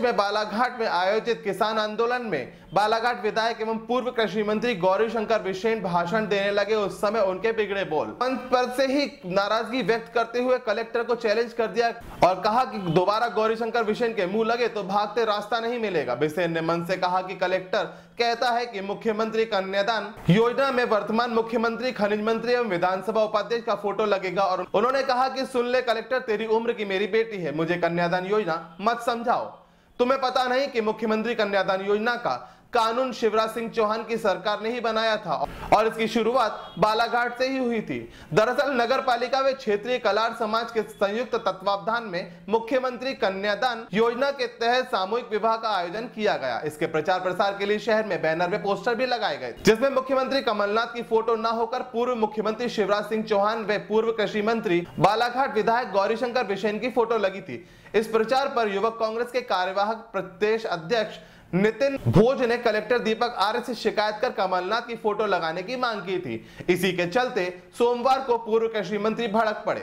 में बालाघाट में आयोजित किसान आंदोलन में बालाघाट विधायक एवं पूर्व कृषि मंत्री गौरी शंकर बिशेन भाषण देने लगे। उस समय उनके बिगड़े बोल। मंच पर से ही नाराज़गी व्यक्त करते हुए कलेक्टर को चैलेंज कर दिया और कहा कि दोबारा गौरी शंकर बिशेन के मुँह लगे तो भागते रास्ता नहीं मिलेगा। बिसेन ने मन से कहा कि कलेक्टर कहता है कि मुख्यमंत्री कन्यादान योजना में वर्तमान मुख्यमंत्री, खनिज मंत्री एवं विधानसभा उपाध्यक्ष का फ़ोटो लगेगा और उन्होंने कहा कि सुन ले कलेक्टर, तेरी उम्र की मेरी बेटी है। मुझे कन्यादान योजना मत समझाओ। तुम्हें पता नहीं कि मुख्यमंत्री कन्यादान योजना का कानून शिवराज सिंह चौहान की सरकार ने ही बनाया था और इसकी शुरुआत बालाघाट से ही हुई थी। दरअसल नगर पालिका व क्षेत्रीय कलार समाज के संयुक्त तत्वावधान में मुख्यमंत्री कन्यादान योजना के तहत सामूहिक विवाह का आयोजन किया गया। इसके प्रचार प्रसार के लिए शहर में बैनर में पोस्टर भी लगाए गए जिसमें मुख्यमंत्री कमलनाथ की फ़ोटो न होकर पूर्व मुख्यमंत्री शिवराज सिंह चौहान व पूर्व कृषि मंत्री बालाघाट विधायक गौरीशंकर बिशेन की फ़ोटो लगी थी। इस प्रचार पर युवक कांग्रेस के कार्यवाहक प्रदेश अध्यक्ष नितिन भोज ने कलेक्टर दीपक आर्य से शिकायत कर कमलनाथ की फ़ोटो लगाने की मांग की थी। इसी के चलते सोमवार को पूर्व कृषि मंत्री भड़क पड़े।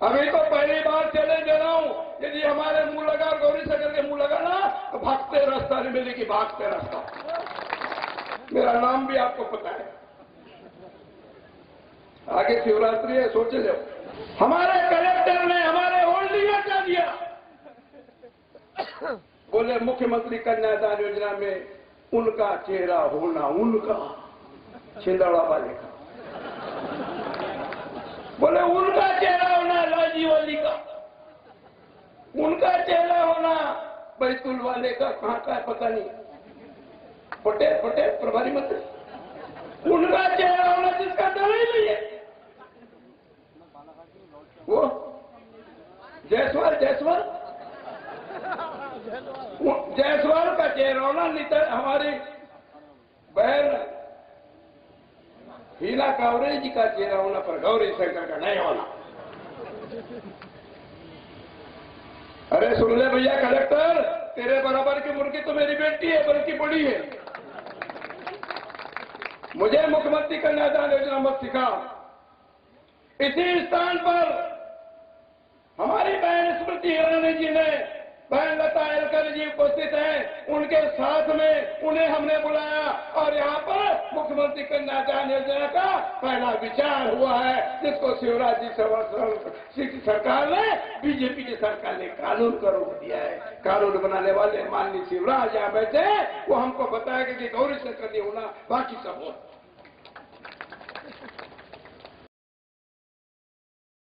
अभी तो पहली बार चले दे रहा हूँ। यदि हमारे मुँह लगा गौरी शंकर के मुँह लगा ना तो भागते रास्ता नहीं मिलेगी भागते रास्ता। मेरा नाम भी आपको पता है। आगे शिवरात्रि है, सोचे जाओ। हमारे कलेक्टर ने हमारे होल्डिंग क्या दिया। बोले, मुख्यमंत्री कन्यादान योजना में उनका चेहरा होना, उनका छिंदड़ा वाले का। बोले, उनका चेहरा होना लाजी वाली का। उनका चेहरा होना बैतुल वाले का, कहाँ का है पता नहीं। पटेल पटेल प्रभारी मंत्री। उनका चेहरा होना जिसका ही नहीं है। वो जयसवाल जयसवाल? जायसवाल का चेहरा होना तो हमारी बहन हीना कावरे जी का चेहरा होना पर गौरी शंकर का नहीं होना। अरे सुन ले भैया कलेक्टर, तेरे बराबर की मुर्गी तो मेरी बेटी है, बल्कि बड़ी है। मुझे मुख्यमंत्री कन्यादान योजना मत सिखा। इसी स्थान पर हमारी बहन स्मृति ईरानी जी ने, बहन लता एलकर जी उपस्थित हैं, उनके साथ में उन्हें हमने बुलाया और यहाँ पर मुख्यमंत्री कन्यादान योजना का पहला विचार हुआ है, जिसको शिवराज जी सिंह सरकार ने बीजेपी की सरकार ने कानून का रूप दिया है। कानून बनाने वाले माननीय शिवराज यहाँ बैठे वो हमको बताया कि गौरी शंकर नहीं होना बाकी सब होना